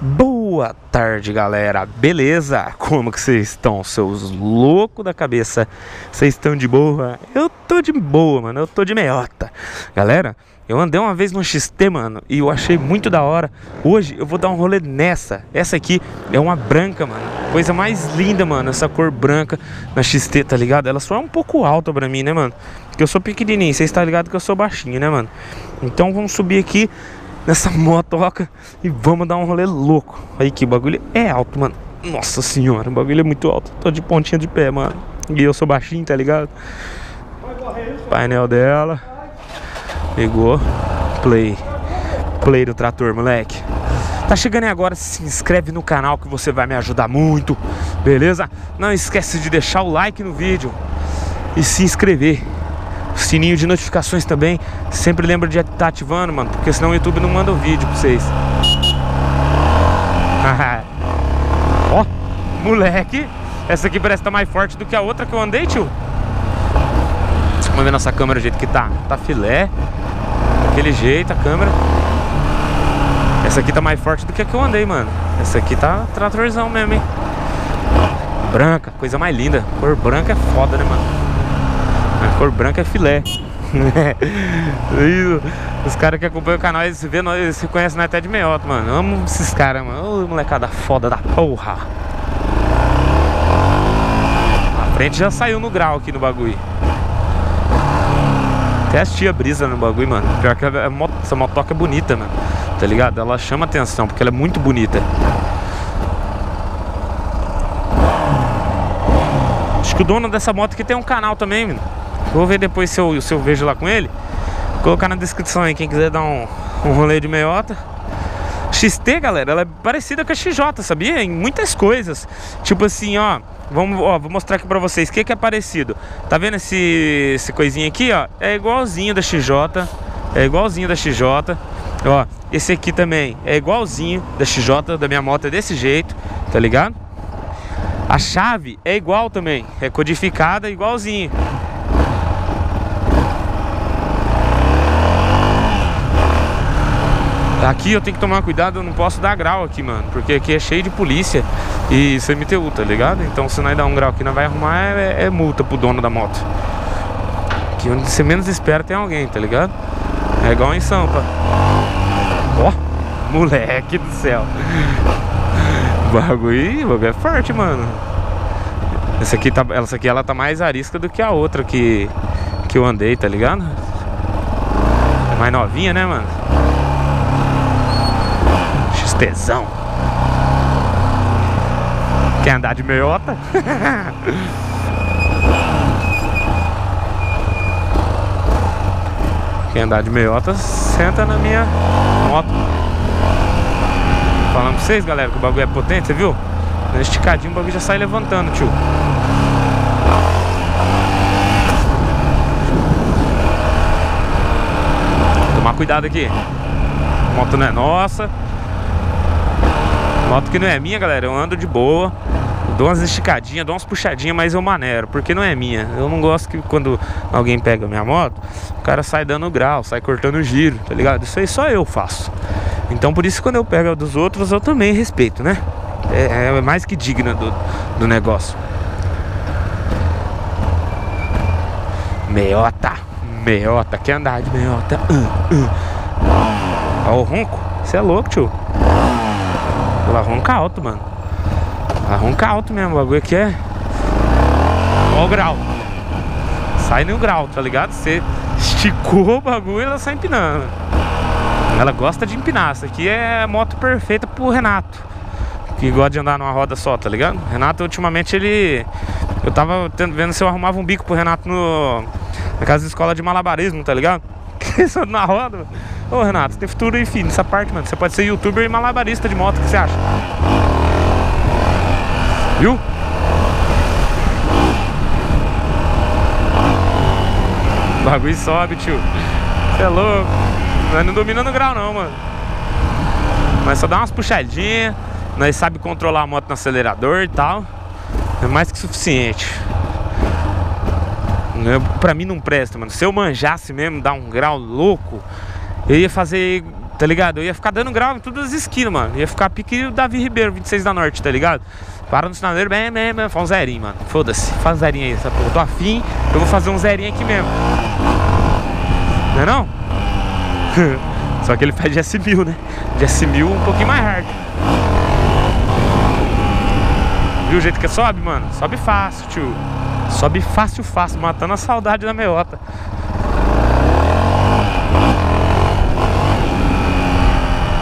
Boa tarde, galera. Beleza? Como que vocês estão, seus loucos da cabeça? Vocês estão de boa? Eu tô de boa, mano. Eu tô de meiota. Galera, eu andei uma vez no XT, mano, e eu achei muito da hora. Hoje eu vou dar um rolê nessa. Essa aqui é uma branca, mano. Coisa mais linda, mano, essa cor branca na XT, tá ligado? Ela só é um pouco alta pra mim, né, mano? Porque eu sou pequenininho, vocês tá ligados que eu sou baixinho, né, mano? Então vamos subir aqui nessa motoca e vamos dar um rolê louco. Aí que o bagulho é alto, mano. Nossa senhora, o bagulho é muito alto. Tô de pontinha de pé, mano. E eu sou baixinho, tá ligado? Painel dela. Pegou. Play. Play do trator, moleque. Tá chegando aí agora, se inscreve no canal que você vai me ajudar muito, beleza? Não esquece de deixar o like no vídeo e se inscrever sininho de notificações também. Sempre lembra de estar tá ativando, mano, porque senão o YouTube não manda o vídeo pra vocês. Ó, moleque, essa aqui parece estar tá mais forte do que a outra que eu andei, tio. Vamos ver nossa câmera do jeito que tá. Tá filé. Daquele jeito a câmera. Essa aqui tá mais forte do que a que eu andei, mano. Essa aqui tá tratorzão mesmo, hein? Branca, coisa mais linda. Cor branca é foda, né, mano? A cor branca é filé. os caras que acompanham o canal, eles, vê, se conhecem até de meiota, mano. amo esses caras, mano. Ô, molecada foda da porra. A frente já saiu no grau aqui no bagulho. Até as tia brisa no bagulho, mano. Pior que a moto, essa motoca é bonita, mano. Tá ligado? Ela chama atenção porque ela é muito bonita. Acho que o dono dessa moto aqui tem um canal também, mano. Vou ver depois se eu, se eu vejo lá com ele. Vou colocar na descrição aí, quem quiser dar um, um rolê de meiota. XT, galera, ela é parecida com a XJ, sabia? Em muitas coisas. Tipo assim, ó. Vamos, ó, vou mostrar aqui pra vocês o que, que é parecido. Tá vendo esse, esse coisinho aqui, ó? É igualzinho da XJ. É igualzinho da XJ. Ó, esse aqui também é igualzinho da XJ, da minha moto é desse jeito, tá ligado? A chave é igual também, é codificada igualzinho. Aqui eu tenho que tomar cuidado, eu não posso dar grau aqui, mano. Porque aqui é cheio de polícia e CMTU, tá ligado? Então se nós dar um grau aqui, nós vai arrumar é, é multa pro dono da moto. Aqui onde você menos espera tem alguém, tá ligado? É igual em Sampa. Ó, oh, moleque do céu. O bagulho, o bagulho é forte, mano. Essa aqui, tá, essa aqui ela tá mais arisca do que a outra que, que eu andei, tá ligado? É mais novinha, né, mano? Tesão. Quer andar de meiota? Quer andar de meiota, senta na minha moto. Falando pra vocês, galera, que o bagulho é potente, você viu? Na esticadinho o bagulho já sai levantando, tio. Tomar cuidado aqui. A moto não é nossa. Moto que não é minha, galera, eu ando de boa Dou umas esticadinhas, dou umas puxadinhas, mas eu manero Porque não é minha. Eu não gosto que quando alguém pega minha moto O cara sai dando grau, sai cortando giro, tá ligado? Isso aí só eu faço. Então por isso quando eu pego a dos outros Eu também respeito, né? É, é mais que digna do, do negócio. Meiota. Meiota, quer andar de meiota? Uh, uh. Ó o ronco, você é louco, tio ela ronca alto, mano. Ela ronca alto mesmo. O bagulho aqui é. Ó o grau. Sai no grau, tá ligado? Você esticou o bagulho ela sai empinando. Ela gosta de empinar. Essa aqui é a moto perfeita pro Renato. Que gosta de andar numa roda só, tá ligado? Renato, ultimamente, ele. Eu tava vendo se eu arrumava um bico pro Renato no. Na casa de escola de malabarismo, tá ligado? na roda. Ô Renato, tem futuro enfim nessa parte, mano. Você pode ser youtuber e malabarista de moto, o que você acha? Viu? O bagulho sobe, tio. Você é louco. Nós não domina no grau não, mano. Mas só dá umas puxadinhas. Nós sabe controlar a moto no acelerador e tal. É mais que suficiente. Pra mim não presta, mano. Se eu manjasse mesmo, dar um grau louco, eu ia fazer tá ligado? Eu ia ficar dando grau em todas as esquinas, mano. Ia ficar pique o Davi Ribeiro, 26 da Norte, tá ligado? Para no sinaleiro, bem, bem, bem, faz um zerinho, mano. Foda-se, faz um zerinho aí, essa porra. Eu tô afim, eu vou fazer um zerinho aqui mesmo. Não é não? Só que ele pede S1000, né? De S1000 um pouquinho mais hard. Viu o jeito que sobe, mano? Sobe fácil, tio. Sobe fácil, fácil, matando a saudade da meiota.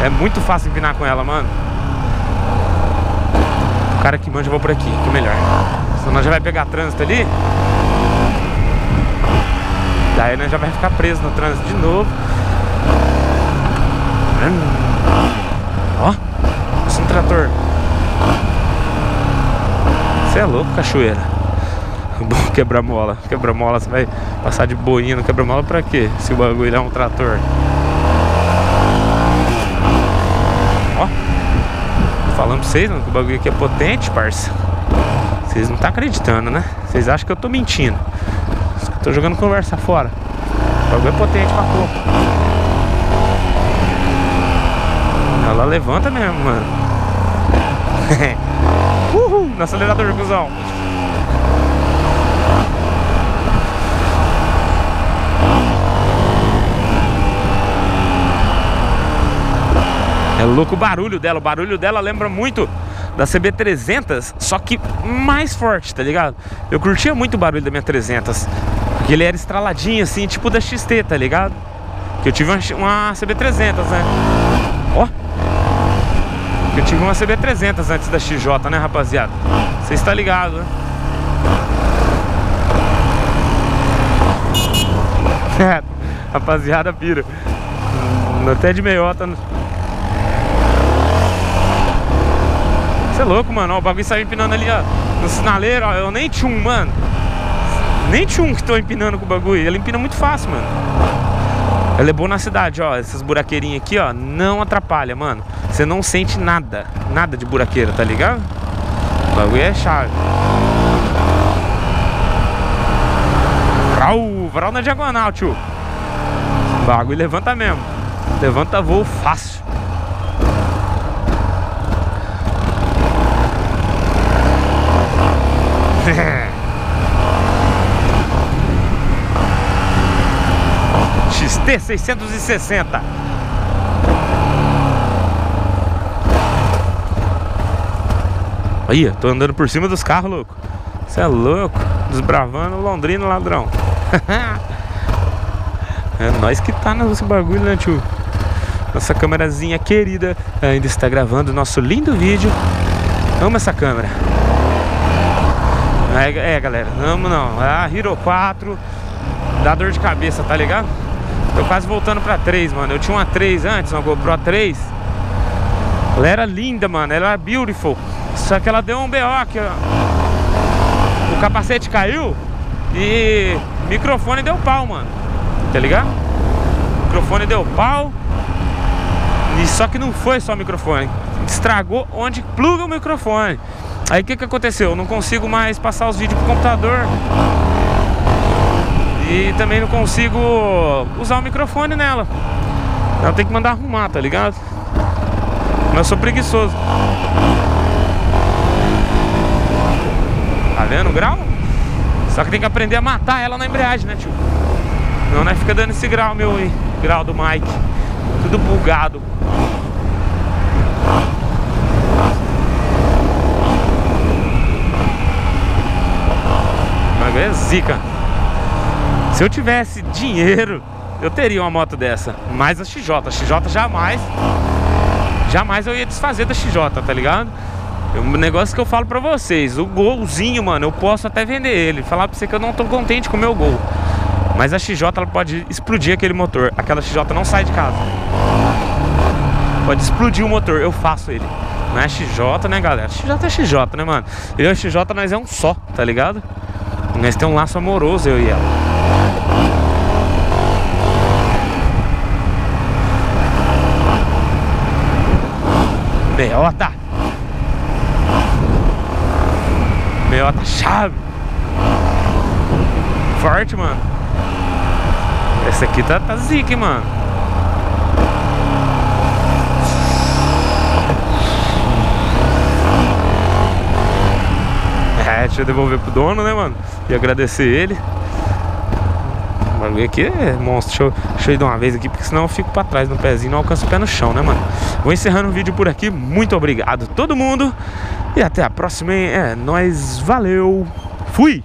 É muito fácil empinar com ela, mano. O cara que manja, eu vou por aqui, que é melhor. Senão nós já vai pegar trânsito ali. Daí nós já vai ficar preso no trânsito de novo. Ó, isso é um trator. Você é louco, cachoeira. Bom quebra-mola. Quebra-mola, você vai passar de boinha no quebra-mola pra quê? Se o bagulho é um trator. Ó. Falando pra vocês, mano, que o bagulho aqui é potente, parça. Vocês não tá acreditando, né? Vocês acham que eu tô mentindo. Tô jogando conversa fora. O bagulho é potente pra pouco. Ela levanta mesmo, mano. Uhul, no acelerador, cuzão. É louco o barulho dela. O barulho dela lembra muito da CB300, só que mais forte, tá ligado? Eu curtia muito o barulho da minha 300, porque ele era estraladinho assim, tipo da XT, tá ligado? Que eu tive uma, uma CB300, né? Ó. Eu tive uma CB300 antes da XJ, né, rapaziada? Você está ligado, né? É, rapaziada pira. Até de meiota. Você é louco, mano. Ó, o bagulho saiu empinando ali, ó. No sinaleiro, ó. Eu nem tinha um, mano. Nem tinha um que tô empinando com o bagulho. Ele empina muito fácil, mano. Ela é boa na cidade, ó. Essas buraqueirinhas aqui, ó. Não atrapalha, mano. Você não sente nada. Nada de buraqueira, tá ligado? O bagulho é chave. Vrau, vrau na diagonal, tio. O bagulho levanta mesmo. Levanta voo fácil. XT 660 Aí, tô andando por cima dos carros, louco. Você é louco. Desbravando Londrina ladrão. É nós que tá nesse bagulho, né, tio? Nossa câmerazinha querida ainda está gravando nosso lindo vídeo. Amo essa câmera. É, é, galera, amo não. É a Hero 4 dá dor de cabeça, tá ligado? Tô quase voltando pra 3, mano. Eu tinha uma 3 antes, uma GoPro 3. Ela era linda, mano. Ela era beautiful. Só que ela deu um BO aqui, ó. O capacete caiu e microfone deu pau, mano. Tá ligado? O microfone deu pau. E só que não foi só o microfone. Estragou onde pluga o microfone. Aí o que, que aconteceu? Eu não consigo mais passar os vídeos pro computador. E também não consigo usar o microfone nela. Então tem que mandar arrumar, tá ligado? Mas eu sou preguiçoso. Tá vendo o grau? Só que tem que aprender a matar ela na embreagem, né, tio? Não, né? Fica dando esse grau, meu aí. Grau do Mike. Tudo bugado. é zica. Se eu tivesse dinheiro, eu teria uma moto dessa. Mas a XJ, a XJ jamais, jamais eu ia desfazer da XJ, tá ligado? É um negócio que eu falo pra vocês, o golzinho, mano, eu posso até vender ele. Falar pra você que eu não tô contente com o meu gol. Mas a XJ, ela pode explodir aquele motor. Aquela XJ não sai de casa. Pode explodir o motor, eu faço ele. Não é XJ, né, galera? XJ é XJ, né, mano? Eu e a XJ, nós é um só, tá ligado? Nós temos um laço amoroso, eu e ela. Meiota. Meiota chave. Forte, mano. Esse aqui tá, tá zica, hein, mano. É, deixa eu devolver pro dono, né, mano? E agradecer ele. Bagulho aqui é monstro. Deixa eu, deixa eu ir de uma vez aqui, porque senão eu fico pra trás no pezinho não alcanço o pé no chão, né, mano? Vou encerrando o vídeo por aqui. Muito obrigado todo mundo. E até a próxima, hein? É, nós valeu. Fui!